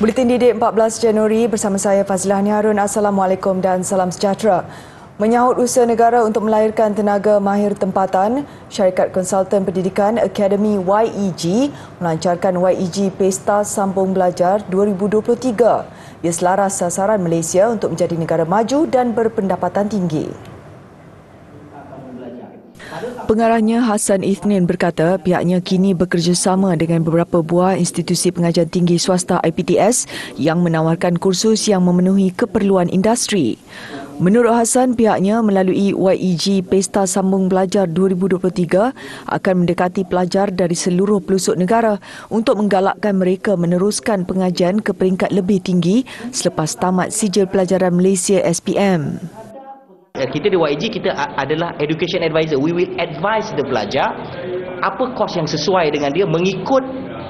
Buletin Didik 14 Januari bersama saya Fazilah Niharun. Assalamualaikum dan salam sejahtera. Menyahut usaha negara untuk melahirkan tenaga mahir tempatan, syarikat konsultan pendidikan Akademi YEG melancarkan YEG Pesta Sambung Belajar 2023. Ia selaras sasaran Malaysia untuk menjadi negara maju dan berpendapatan tinggi. Pengarahnya Hassan Ithnin berkata pihaknya kini bekerjasama dengan beberapa buah institusi pengajian tinggi swasta IPTS yang menawarkan kursus yang memenuhi keperluan industri. Menurut Hassan, pihaknya melalui YEG Pesta Sambung Belajar 2023 akan mendekati pelajar dari seluruh pelosok negara untuk menggalakkan mereka meneruskan pengajian ke peringkat lebih tinggi selepas tamat sijil pelajaran Malaysia SPM. Eh, kita di YG kita adalah education advisor. We will advise the pelajar apa kos yang sesuai dengan dia mengikut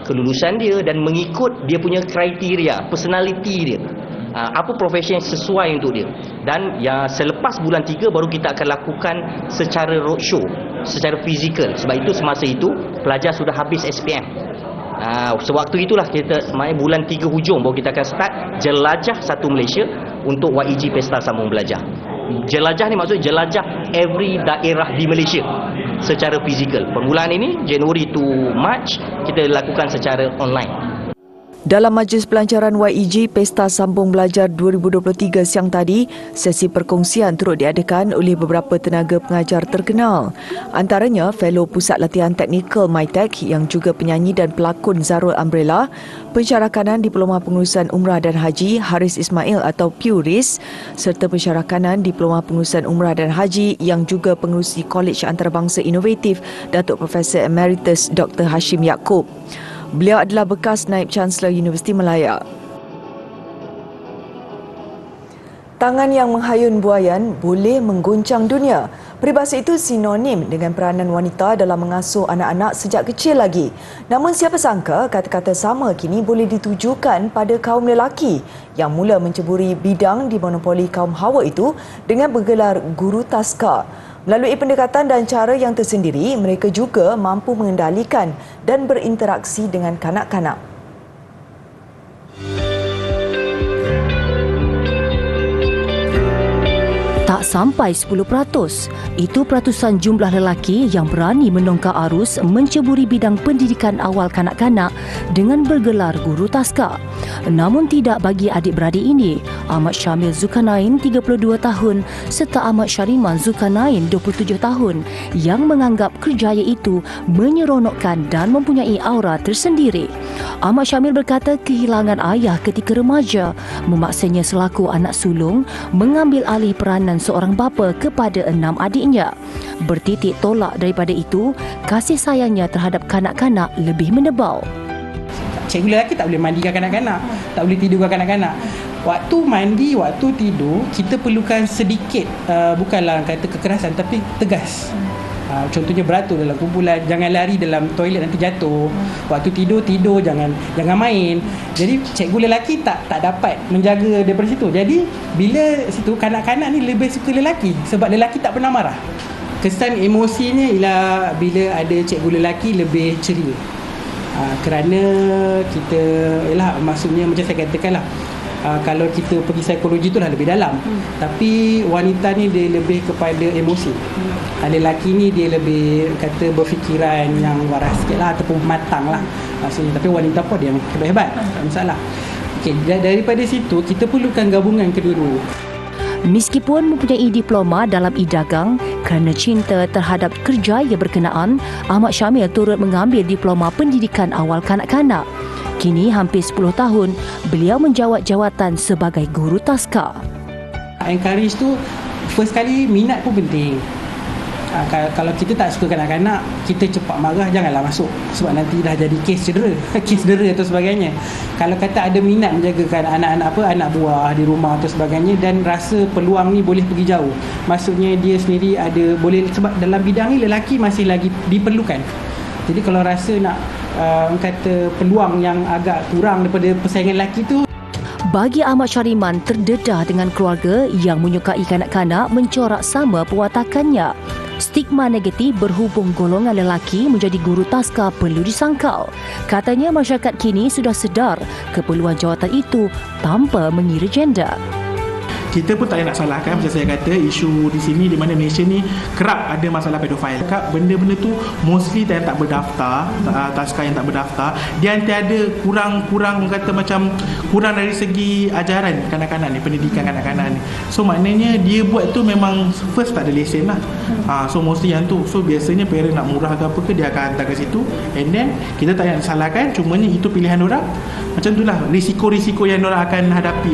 kelulusan dia dan mengikut dia punya kriteria personality dia. Ah, apa profesi yang sesuai untuk dia. Dan ya selepas bulan 3 baru kita akan lakukan secara roadshow secara fizikal. Sebab itu semasa itu pelajar sudah habis SPM uh, sewaktu itulah kita main bulan 3 hujung baru kita akan start jelajah satu Malaysia untuk YEG Pesta Sambung Belajar jelajah ni maksud jelajah every daerah di Malaysia secara fizikal. Permulaan ini Januari to March kita lakukan secara online. Dalam majlis pelancaran YEG Pesta Sambung Belajar 2023 siang tadi, sesi perkongsian turut diadakan oleh beberapa tenaga pengajar terkenal. Antaranya Fellow Pusat Latihan Teknikal MyTech yang juga penyanyi dan pelakon Zarul Umbrella, pensyarakanan Diploma Pengurusan Umrah dan Haji Haris Ismail atau Puris, serta pensyarakanan Diploma Pengurusan Umrah dan Haji yang juga pengurusi Kolej Antarabangsa Inovatif Datuk Profesor Emeritus Dr. Hashim Yaakob. Beliau adalah bekas Naib Chancellor Universiti Malaya. Tangan yang menghayun buayan boleh mengguncang dunia. Peribahasa itu sinonim dengan peranan wanita dalam mengasuh anak-anak sejak kecil lagi. Namun siapa sangka kata-kata sama kini boleh ditujukan pada kaum lelaki yang mula menceburi bidang di monopoli kaum hawa itu dengan bergelar guru taska. Melalui pendekatan dan cara yang tersendiri, mereka juga mampu mengendalikan dan berinteraksi dengan kanak-kanak. Tak sampai 10%. Itu peratusan jumlah lelaki yang berani menongkar arus menceburi bidang pendidikan awal kanak-kanak dengan bergelar guru taska. Namun tidak bagi adik-beradik ini, Ahmad Syamil Zulkarnain 32 tahun serta Ahmad Syariman Zulkarnain 27 tahun yang menganggap kerjaya itu menyeronokkan dan mempunyai aura tersendiri. Ahmad Syamil berkata kehilangan ayah ketika remaja memaksanya selaku anak sulung mengambil alih peranan seorang bapa kepada enam adiknya. Bertitik tolak daripada itu, kasih sayangnya terhadap kanak-kanak lebih menebal. Cikgu lelaki tak boleh mandikan kanak-kanak, tak boleh tidurkan kanak-kanak. Waktu mandi, waktu tidur, kita perlukan sedikit, uh, bukanlah kata kekerasan, tapi tegas. Uh, contohnya beratur dalam kumpulan jangan lari dalam toilet nanti jatuh. Waktu tidur tidur jangan jangan main. Jadi cikgu lelaki tak tak dapat menjaga daripada situ. Jadi bila situ kanak-kanak ni lebih suka lelaki sebab lelaki tak pernah marah. Kesan emosinya ialah bila ada cikgu lelaki lebih ceria. Uh, kerana kita ialah maksudnya macam saya katakan lah uh, kalau kita pergi psikologi tu lah lebih dalam. Hmm. tapi wanita ni dia lebih kepada emosi. Hmm. uh, lelaki ni dia lebih kata berfikiran yang waras sikit lah ataupun matang lah. Maksudnya tapi wanita pun dia hebat-hebat tak masalah. Okay, daripada situ kita perlukan gabungan kedua-dua. Meskipun mempunyai diploma dalam e-dagang, kerana cinta terhadap kerja yang berkenaan, Ahmad Syamil turut mengambil diploma pendidikan awal kanak-kanak. Kini hampir 10 tahun, beliau menjawat jawatan sebagai guru taska. Encourage tu, first kali minat pun penting. Ha, kalau kita tak suka kanak-kanak, kita cepat marah, janganlah masuk. Sebab nanti dah jadi kes cedera. kes cedera atau sebagainya. Kalau kata ada minat menjagakan anak-anak apa, anak buah di rumah atau sebagainya dan rasa peluang ni boleh pergi jauh. Maksudnya dia sendiri ada, boleh sebab dalam bidang ni lelaki masih lagi diperlukan. Jadi kalau rasa nak uh, kata peluang yang agak kurang daripada persaingan lelaki tu bagi Ahmad Syariman terdedah dengan keluarga yang menyukai kanak-kanak mencorak sama perwatakannya. Stigma negatif berhubung golongan lelaki menjadi guru taska perlu disangkal. Katanya masyarakat kini sudah sedar keperluan jawatan itu tanpa mengira gender kita pun tak nak salahkan macam saya kata isu di sini di mana Malaysia ni kerap ada masalah pedofil kak benda-benda tu mostly yang tak berdaftar taska yang tak berdaftar. Dia tiada kurang-kurang kata macam kurang dari segi ajaran kanak-kanak ni pendidikan kanak-kanak ni. So maknanya dia buat tu memang first tak ada lesen lah. Uh, so mostly yang tu. So biasanya parent nak murah ke apa ke dia akan hantar ke situ. And then kita tak nak salahkan cumanya itu pilihan orang. Macam itulah risiko-risiko yang orang akan hadapi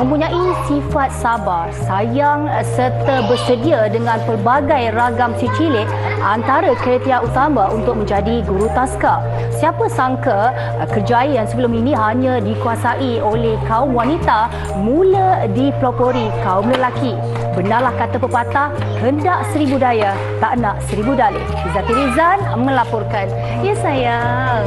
mempunyai sifat sabar, sayang serta bersedia dengan pelbagai ragam si cilik antara kriteria utama untuk menjadi guru taska. Siapa sangka kerjaya yang sebelum ini hanya dikuasai oleh kaum wanita mula dipelopori kaum lelaki. Benarlah kata pepatah, hendak seribu daya, tak nak seribu dalih. Izzati Rizan melaporkan. Ya sayang.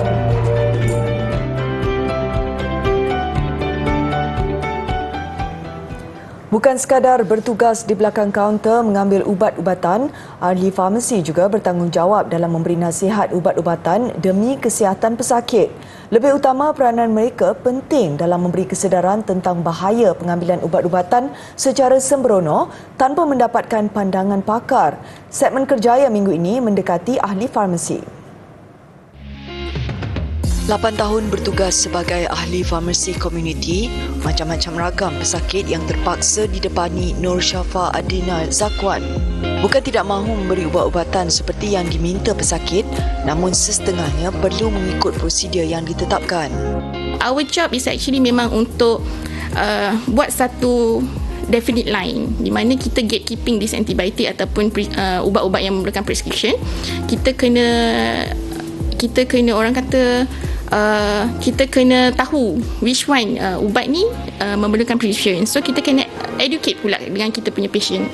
Bukan sekadar bertugas di belakang kaunter mengambil ubat-ubatan, ahli farmasi juga bertanggungjawab dalam memberi nasihat ubat-ubatan demi kesihatan pesakit. Lebih utama peranan mereka penting dalam memberi kesedaran tentang bahaya pengambilan ubat-ubatan secara sembrono tanpa mendapatkan pandangan pakar. Segmen kerjaya minggu ini mendekati ahli farmasi. 8 tahun bertugas sebagai ahli farmasi komuniti, macam-macam ragam pesakit yang terpaksa didepani Nur Syafa Adina Zakwan. Bukan tidak mahu memberi ubat-ubatan seperti yang diminta pesakit, namun sesetengahnya perlu mengikut prosedur yang ditetapkan. Our job is actually memang untuk uh, buat satu definite line di mana kita gatekeeping this antibiotic ataupun uh, ubat-ubat yang memerlukan prescription kita kena kita kena orang kata uh, kita kena tahu which one uh, ubat ni uh, memerlukan prescription. So kita kena educate pula dengan kita punya patient.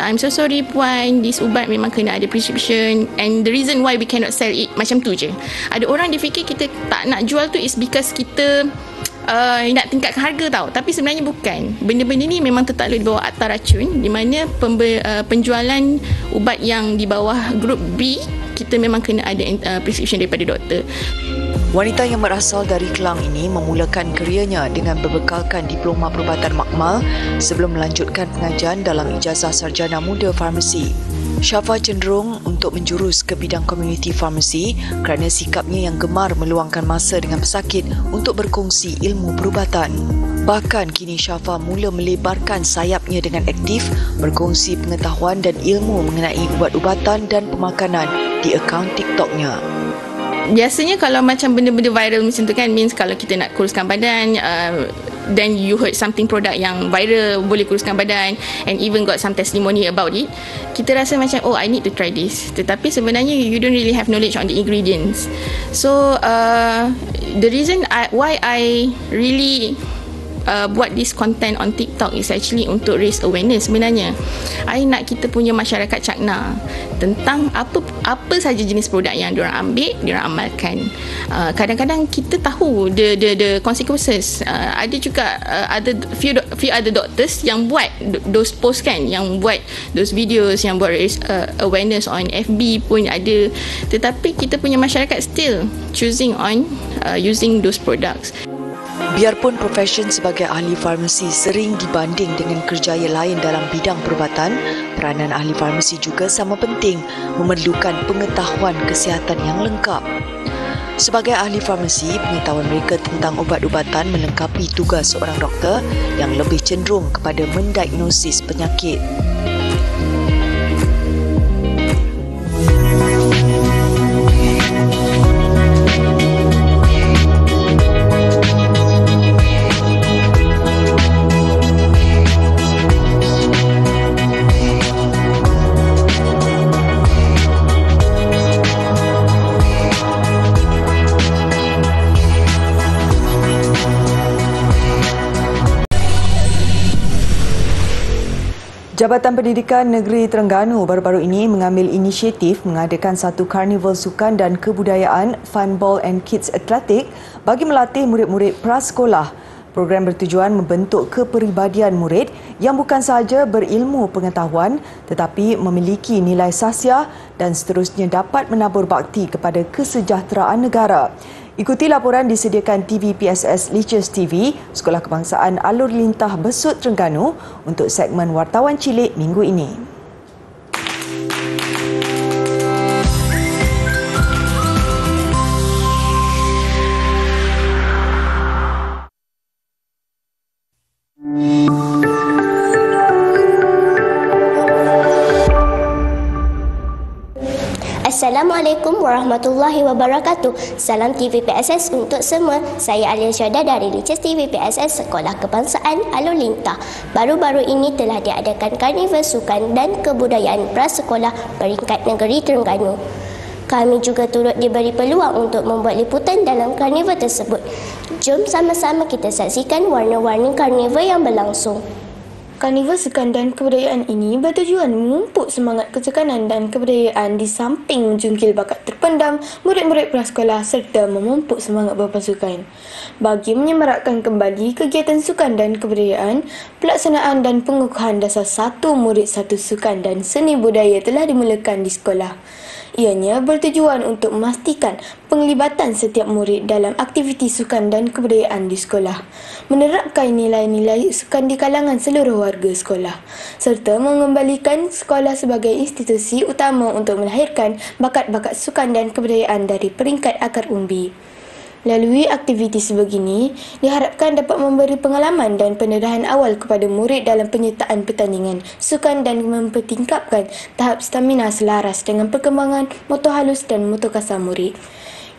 I'm so sorry puan, this ubat memang kena ada prescription and the reason why we cannot sell it macam tu je. Ada orang dia fikir kita tak nak jual tu is because kita Uh, nak tingkatkan harga tau tapi sebenarnya bukan benda-benda ni memang tertakluk di bawah akta racun di mana pembe- uh, penjualan ubat yang di bawah grup B kita memang kena ada uh, prescription daripada doktor Wanita yang berasal dari Kelang ini memulakan kerjanya dengan berbekalkan diploma perubatan makmal sebelum melanjutkan pengajian dalam ijazah sarjana muda farmasi. Syafa cenderung untuk menjurus ke bidang community pharmacy kerana sikapnya yang gemar meluangkan masa dengan pesakit untuk berkongsi ilmu perubatan. Bahkan kini Syafa mula melebarkan sayapnya dengan aktif berkongsi pengetahuan dan ilmu mengenai ubat-ubatan dan pemakanan di akaun TikToknya biasanya kalau macam benda-benda viral macam tu kan means kalau kita nak kuruskan badan uh, then you heard something product yang viral boleh kuruskan badan and even got some testimony about it kita rasa macam oh I need to try this. Tetapi sebenarnya you don't really have knowledge on the ingredients. So uh, the reason I, why I really uh, buat this content on TikTok is actually untuk raise awareness sebenarnya. I nak kita punya masyarakat cakna tentang apa apa saja jenis produk yang diorang ambil, diorang amalkan. Uh, kadang-kadang kita tahu the the the consequences. Uh, ada juga uh, ada few few other doctors yang buat those post kan, yang buat those videos yang buat raise uh, awareness on FB pun ada. Tetapi kita punya masyarakat still choosing on uh, using those products. Biarpun profesion sebagai ahli farmasi sering dibanding dengan kerjaya lain dalam bidang perubatan, peranan ahli farmasi juga sama penting memerlukan pengetahuan kesihatan yang lengkap. Sebagai ahli farmasi, pengetahuan mereka tentang ubat-ubatan melengkapi tugas seorang doktor yang lebih cenderung kepada mendiagnosis penyakit. Jabatan Pendidikan Negeri Terengganu baru-baru ini mengambil inisiatif mengadakan satu karnival sukan dan kebudayaan Fun Ball and Kids Athletic bagi melatih murid-murid prasekolah. Program bertujuan membentuk kepribadian murid yang bukan sahaja berilmu pengetahuan tetapi memiliki nilai sahsiah dan seterusnya dapat menabur bakti kepada kesejahteraan negara. Ikuti laporan disediakan TV PSS Liches TV, Sekolah Kebangsaan Alur Lintah Besut Terengganu untuk segmen Wartawan Cilik minggu ini. Assalamualaikum warahmatullahi wabarakatuh. Salam TV PSS untuk semua. Saya Alia Syada dari Liches TV PSS Sekolah Kebangsaan Alur Lintah. Baru-baru ini telah diadakan Karnival Sukan dan Kebudayaan Prasekolah Peringkat Negeri Terengganu. Kami juga turut diberi peluang untuk membuat liputan dalam karnival tersebut. Jom sama-sama kita saksikan warna-warni karnival yang berlangsung. Karnival Sukan dan Kebudayaan ini bertujuan memupuk semangat ketekanan dan kebudayaan di samping menjungkil bakat terpendam murid-murid prasekolah serta memupuk semangat berpasukan. Bagi menyemarakkan kembali kegiatan sukan dan kebudayaan, pelaksanaan dan pengukuhan dasar satu murid satu sukan dan seni budaya telah dimulakan di sekolah. Ianya bertujuan untuk memastikan penglibatan setiap murid dalam aktiviti sukan dan kebudayaan di sekolah, menerapkan nilai-nilai sukan di kalangan seluruh warga sekolah, serta mengembalikan sekolah sebagai institusi utama untuk melahirkan bakat-bakat sukan dan kebudayaan dari peringkat akar umbi. Lalui aktiviti sebegini, diharapkan dapat memberi pengalaman dan pendedahan awal kepada murid dalam penyertaan pertandingan, sukan dan mempertingkapkan tahap stamina selaras dengan perkembangan motor halus dan motor kasar murid.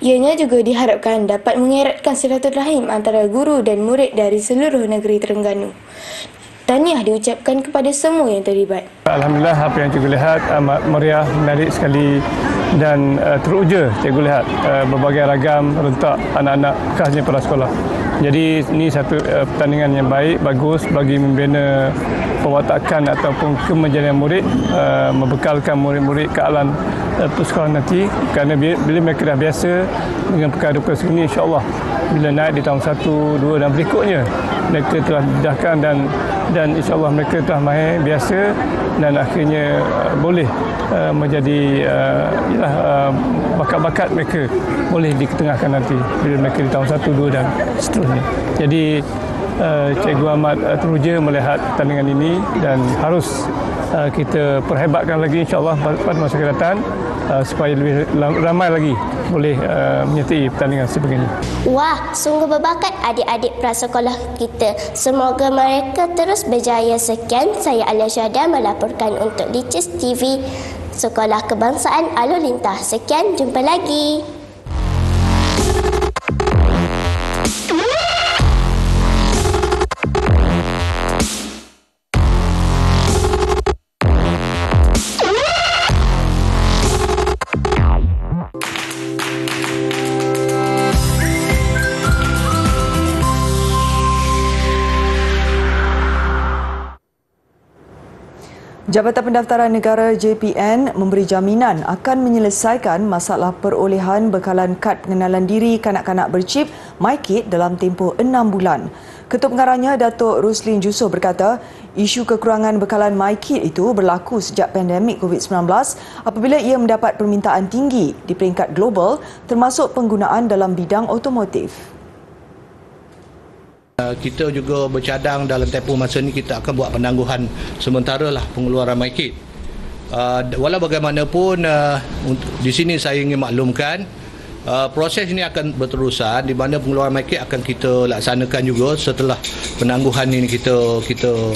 Ianya juga diharapkan dapat mengeratkan silaturahim antara guru dan murid dari seluruh negeri Terengganu. Tahniah diucapkan kepada semua yang terlibat. Alhamdulillah apa yang cikgu lihat amat meriah, menarik sekali dan uh, teruja cikgu lihat uh, berbagai ragam rentak anak-anak khasnya para sekolah. Jadi ini satu uh, pertandingan yang baik, bagus bagi membina pewatakan ataupun kemajuan murid, uh, membekalkan murid-murid ke alam uh, sekolah nanti kerana bila mereka dah biasa dengan perkara-perkara segini insya-Allah bila naik di tahun 1, 2 dan berikutnya mereka telah didahkan dan dan insyaAllah mereka telah mahir biasa dan akhirnya uh, boleh uh, menjadi uh, yalah, uh, bakat-bakat mereka boleh diketengahkan nanti bila mereka di tahun 1, 2 dan seterusnya. Jadi uh, Cikgu Ahmad uh, teruja melihat pertandingan ini dan harus uh, kita perhebatkan lagi insyaAllah pada masa akan datang uh, supaya lebih ramai lagi boleh uh, menyertai pertandingan sebegini. Wah, sungguh berbakat adik-adik prasekolah kita. Semoga mereka terus berjaya. Sekian, saya Alia Syahda melaporkan untuk Licis TV Sekolah Kebangsaan Alur Lintah. Sekian, jumpa lagi. Jabatan Pendaftaran Negara JPN memberi jaminan akan menyelesaikan masalah perolehan bekalan kad pengenalan diri kanak-kanak bercip MyKit dalam tempoh enam bulan. Ketua Pengarahnya Datuk Ruslin Jusoh berkata, isu kekurangan bekalan MyKit itu berlaku sejak pandemik COVID-19 apabila ia mendapat permintaan tinggi di peringkat global termasuk penggunaan dalam bidang otomotif. Uh, kita juga bercadang dalam tempoh masa ini kita akan buat penangguhan sementara lah pengeluaran MyKit. Uh, walau bagaimanapun uh, di sini saya ingin maklumkan uh, proses ini akan berterusan di mana pengeluaran MyKit akan kita laksanakan juga setelah penangguhan ini kita kita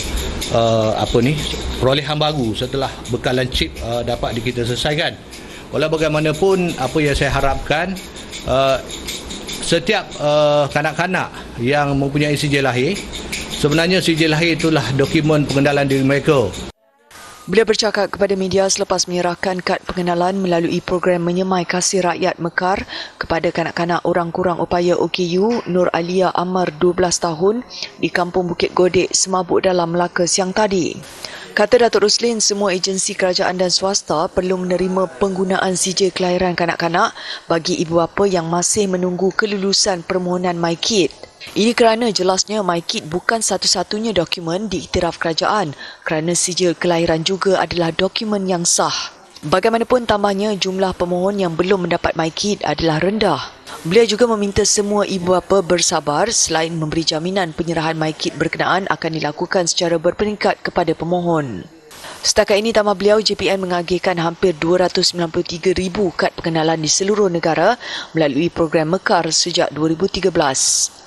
uh, apa ni perolehan baru setelah bekalan chip uh, dapat kita selesaikan. Walau bagaimanapun apa yang saya harapkan uh, setiap uh, kanak-kanak yang mempunyai sijil lahir sebenarnya sijil lahir itulah dokumen pengenalan diri mereka Beliau bercakap kepada media selepas menyerahkan kad pengenalan melalui program Menyemai Kasih Rakyat Mekar kepada kanak-kanak orang kurang upaya OKU Nur Alia Amar 12 tahun di Kampung Bukit Godek, Semabuk Dalam, Melaka siang tadi. Kata Datuk Ruslin, semua agensi kerajaan dan swasta perlu menerima penggunaan sijil kelahiran kanak-kanak bagi ibu bapa yang masih menunggu kelulusan permohonan MyKit. Ini kerana jelasnya MyKit bukan satu-satunya dokumen diiktiraf kerajaan kerana sijil kelahiran juga adalah dokumen yang sah. Bagaimanapun tambahnya jumlah pemohon yang belum mendapat MyKit adalah rendah. Beliau juga meminta semua ibu bapa bersabar selain memberi jaminan penyerahan MyKit berkenaan akan dilakukan secara berperingkat kepada pemohon. Setakat ini, tambah beliau, JPN mengagihkan hampir 293,000 kad pengenalan di seluruh negara melalui program Mekar sejak 2013.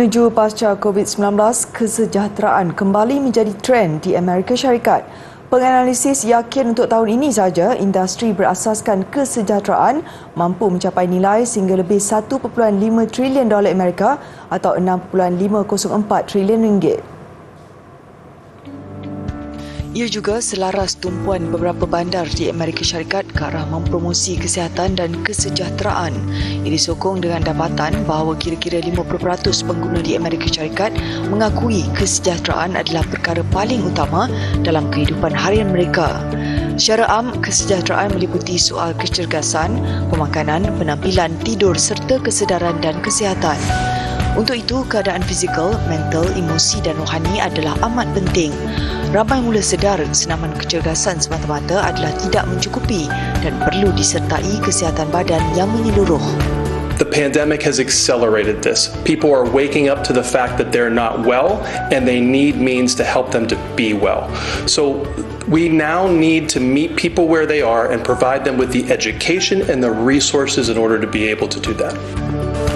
Menuju pasca COVID-19, kesejahteraan kembali menjadi trend di Amerika Syarikat. Penganalisis yakin untuk tahun ini saja, industri berasaskan kesejahteraan mampu mencapai nilai sehingga lebih 1.5 trilion dolar Amerika atau 6.504 trilion ringgit. Ia juga selaras tumpuan beberapa bandar di Amerika Syarikat ke arah mempromosi kesihatan dan kesejahteraan. Ia disokong dengan dapatan bahawa kira-kira 50% pengguna di Amerika Syarikat mengakui kesejahteraan adalah perkara paling utama dalam kehidupan harian mereka. Secara am, kesejahteraan meliputi soal kecergasan, pemakanan, penampilan, tidur serta kesedaran dan kesihatan. Untuk itu, keadaan fizikal, mental, emosi dan rohani adalah amat penting. Ramai mula sedar senaman kecergasan semata-mata adalah tidak mencukupi dan perlu disertai kesihatan badan yang menyeluruh. The pandemic has accelerated this. People are waking up to the fact that they're not well and they need means to help them to be well. So we now need to meet people where they are and provide them with the education and the resources in order to be able to do that.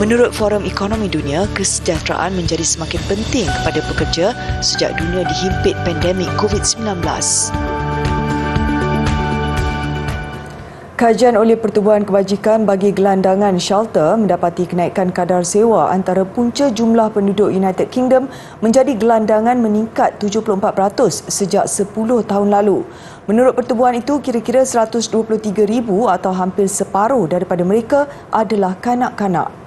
Menurut Forum Ekonomi Dunia, kesejahteraan menjadi semakin penting kepada pekerja sejak dunia dihimpit pandemik COVID-19. Kajian oleh Pertubuhan Kebajikan bagi gelandangan shelter mendapati kenaikan kadar sewa antara punca jumlah penduduk United Kingdom menjadi gelandangan meningkat 74% sejak 10 tahun lalu. Menurut pertubuhan itu, kira-kira 123,000 atau hampir separuh daripada mereka adalah kanak-kanak.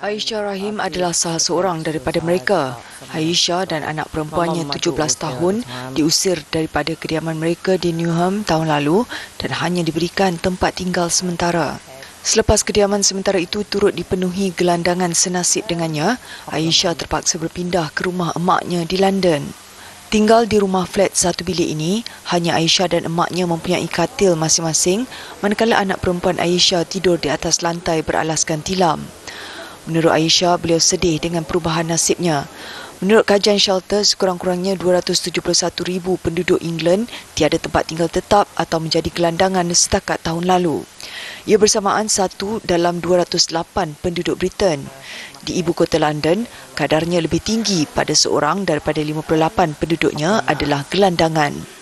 Aisyah Rahim adalah salah seorang daripada mereka. Aisyah dan anak perempuannya 17 tahun diusir daripada kediaman mereka di Newham tahun lalu dan hanya diberikan tempat tinggal sementara. Selepas kediaman sementara itu turut dipenuhi gelandangan senasib dengannya, Aisyah terpaksa berpindah ke rumah emaknya di London. Tinggal di rumah flat satu bilik ini, hanya Aisyah dan emaknya mempunyai katil masing-masing manakala anak perempuan Aisyah tidur di atas lantai beralaskan tilam. Menurut Aisyah, beliau sedih dengan perubahan nasibnya. Menurut kajian shelter, sekurang-kurangnya 271,000 penduduk England tiada tempat tinggal tetap atau menjadi gelandangan setakat tahun lalu. Ia bersamaan satu dalam 208 penduduk Britain. Di ibu kota London, kadarnya lebih tinggi pada seorang daripada 58 penduduknya adalah gelandangan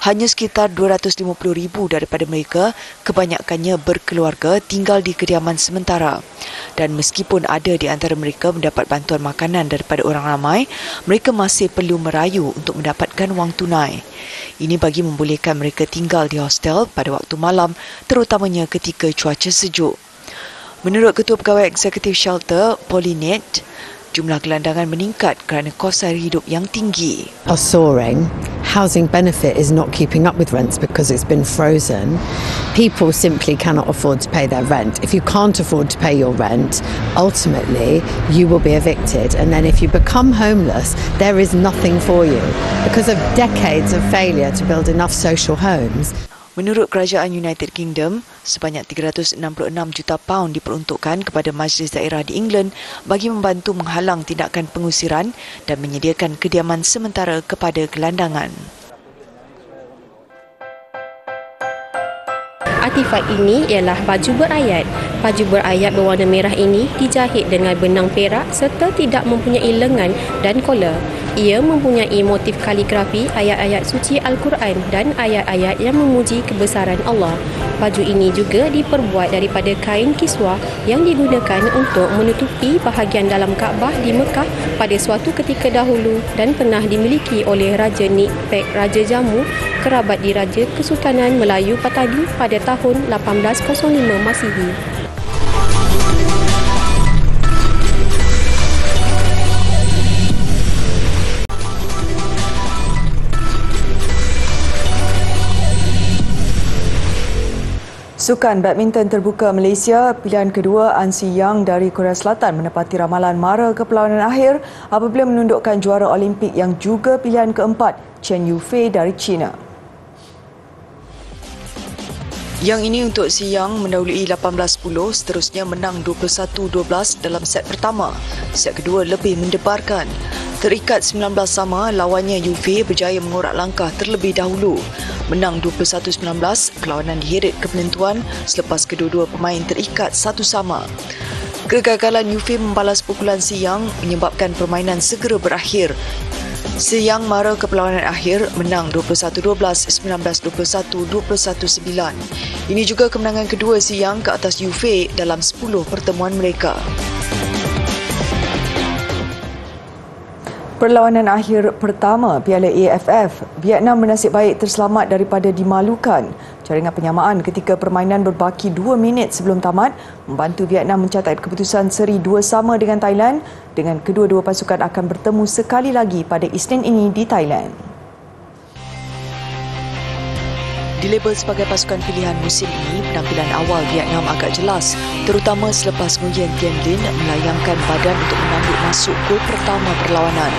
hanya sekitar 250 ribu daripada mereka kebanyakannya berkeluarga tinggal di kediaman sementara. Dan meskipun ada di antara mereka mendapat bantuan makanan daripada orang ramai, mereka masih perlu merayu untuk mendapatkan wang tunai. Ini bagi membolehkan mereka tinggal di hostel pada waktu malam, terutamanya ketika cuaca sejuk. Menurut Ketua Pegawai Eksekutif Shelter, Paulinette, jumlah gelandangan meningkat kerana kos air hidup yang tinggi. Are soaring. Housing benefit is not keeping up with rents because it's been frozen. People simply cannot afford to pay their rent. If you can't afford to pay your rent, ultimately you will be evicted. And then if you become homeless, there is nothing for you. Because of decades of failure to build enough social homes, Menurut Kerajaan United Kingdom, sebanyak 366 juta pound diperuntukkan kepada majlis daerah di England bagi membantu menghalang tindakan pengusiran dan menyediakan kediaman sementara kepada gelandangan. Artifak ini ialah baju berayat. Baju berayat berwarna merah ini dijahit dengan benang perak serta tidak mempunyai lengan dan kola. Ia mempunyai motif kaligrafi ayat-ayat suci Al-Quran dan ayat-ayat yang memuji kebesaran Allah. Baju ini juga diperbuat daripada kain kiswah yang digunakan untuk menutupi bahagian dalam Kaabah di Mekah pada suatu ketika dahulu dan pernah dimiliki oleh Raja Nikpek Raja Jamu kerabat diraja Kesultanan Melayu Patadi pada tahun 1805 Masihi. Sukan badminton terbuka Malaysia, pilihan kedua An Si Yang dari Korea Selatan menepati ramalan mara ke perlawanan akhir apabila menundukkan juara Olimpik yang juga pilihan keempat Chen Yufei dari China. Yang ini untuk Si Yang mendahului 18-10 seterusnya menang 21-12 dalam set pertama. Set kedua lebih mendebarkan. Terikat 19 sama, lawannya Yufei berjaya mengorak langkah terlebih dahulu. Menang 21-19, perlawanan diheret ke penentuan selepas kedua-dua pemain terikat satu sama. Kegagalan Yufei membalas pukulan Si Yang menyebabkan permainan segera berakhir. Si Yang mara ke perlawanan akhir menang 21-12, 19-21, 21-9. Ini juga kemenangan kedua Si Yang ke atas Yufei dalam 10 pertemuan mereka. Perlawanan akhir pertama Piala AFF, Vietnam bernasib baik terselamat daripada dimalukan. Jaringan penyamaan ketika permainan berbaki 2 minit sebelum tamat membantu Vietnam mencatat keputusan seri 2 sama dengan Thailand dengan kedua-dua pasukan akan bertemu sekali lagi pada Isnin ini di Thailand. Dilabel sebagai pasukan pilihan musim ini, penampilan awal Vietnam agak jelas terutama selepas Nguyen Tien Lin melayangkan badan untuk menanduk masuk gol pertama perlawanan.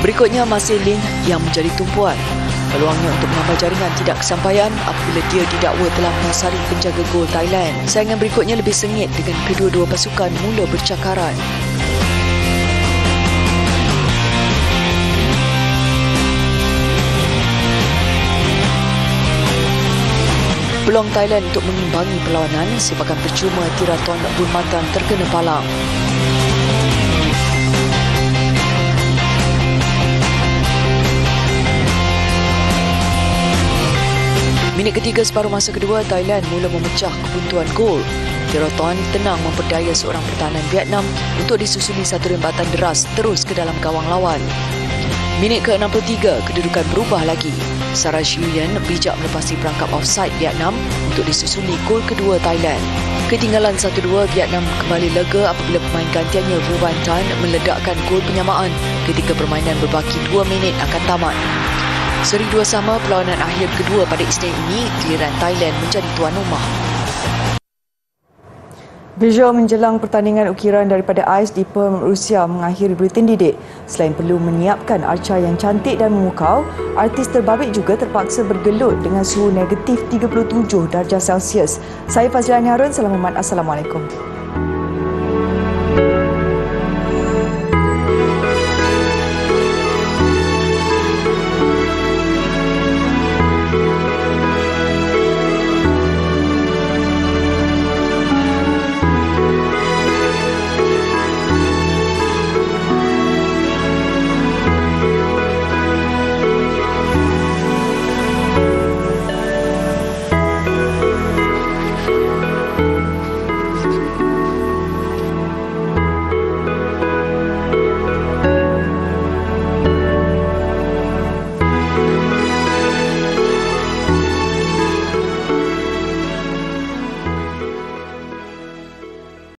Berikutnya masih Lin yang menjadi tumpuan. Peluangnya untuk menambah jaringan tidak kesampaian apabila dia didakwa telah menasari penjaga gol Thailand. Saingan berikutnya lebih sengit dengan kedua-dua pasukan mula bercakaran. Peluang Thailand untuk mengimbangi perlawanan sepakan percuma Tiraton Bunmatan terkena palang. Minit ketiga separuh masa kedua, Thailand mula memecah kebuntuan gol. Tiraton tenang memperdaya seorang pertahanan Vietnam untuk disusuli satu rembatan deras terus ke dalam gawang lawan. Minit ke-63, kedudukan berubah lagi. Sarah Shuyen bijak melepasi perangkap offside Vietnam untuk disusuli gol kedua Thailand. Ketinggalan 1-2, Vietnam kembali lega apabila pemain gantiannya Vu Van Tan meledakkan gol penyamaan ketika permainan berbaki 2 minit akan tamat. Seri dua sama perlawanan akhir kedua pada Isnin ini, giliran Thailand menjadi tuan rumah. Visual menjelang pertandingan ukiran daripada AIS di Perm, Rusia mengakhiri buletin didik. Selain perlu menyiapkan arca yang cantik dan memukau, artis terbabit juga terpaksa bergelut dengan suhu negatif 37 darjah Celsius. Saya Fazlian Harun, Assalamualaikum.